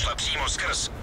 šla přímo skrz.